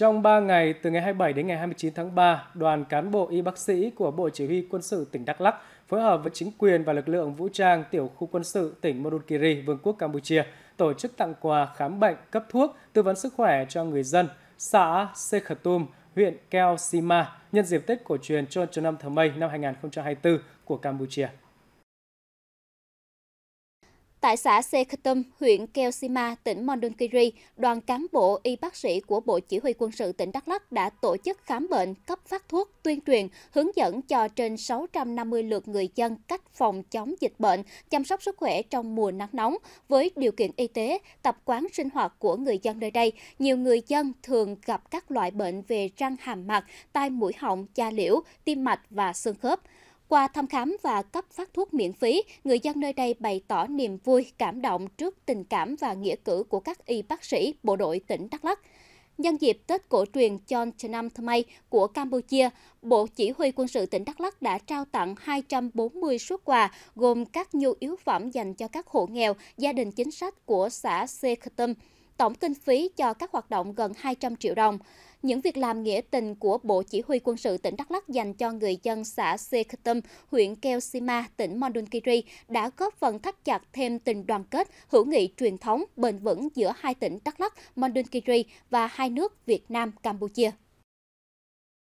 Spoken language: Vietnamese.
Trong 3 ngày, từ ngày 27 đến ngày 29 tháng 3, đoàn cán bộ y bác sĩ của Bộ Chỉ huy Quân sự tỉnh Đắk Lắk phối hợp với chính quyền và lực lượng vũ trang tiểu khu quân sự tỉnh Modunkiri, Vương quốc Campuchia tổ chức tặng quà khám bệnh, cấp thuốc, tư vấn sức khỏe cho người dân xã Sekhatum, huyện Keo Sima nhân dịp Tết cổ truyền Chon năm Thờ Mây năm 2024 của Campuchia. Tại xã Sekhatum, huyện Keosima, tỉnh Mondulkiri, đoàn cán bộ y bác sĩ của Bộ Chỉ huy quân sự tỉnh Đắk Lắk đã tổ chức khám bệnh, cấp phát thuốc, tuyên truyền, hướng dẫn cho trên 650 lượt người dân cách phòng chống dịch bệnh, chăm sóc sức khỏe trong mùa nắng nóng. Với điều kiện y tế, tập quán sinh hoạt của người dân nơi đây, nhiều người dân thường gặp các loại bệnh về răng hàm mặt, tai mũi họng, da liễu, tim mạch và xương khớp. Qua thăm khám và cấp phát thuốc miễn phí, người dân nơi đây bày tỏ niềm vui, cảm động trước tình cảm và nghĩa cử của các y bác sĩ bộ đội tỉnh Đắk Lắk. Nhân dịp Tết cổ truyền Chon Chanam Thmay của Campuchia, Bộ Chỉ huy quân sự tỉnh Đắk Lắk đã trao tặng 240 suất quà gồm các nhu yếu phẩm dành cho các hộ nghèo, gia đình chính sách của xã Sekhatum. Tổng kinh phí cho các hoạt động gần 200 triệu đồng. Những việc làm nghĩa tình của Bộ Chỉ huy quân sự tỉnh Đắk Lắk dành cho người dân xã Sekhatum, huyện Keosima, tỉnh Mondulkiri đã góp phần thắt chặt thêm tình đoàn kết, hữu nghị truyền thống bền vững giữa hai tỉnh Đắk Lắk, Mondulkiri và hai nước Việt Nam, Campuchia.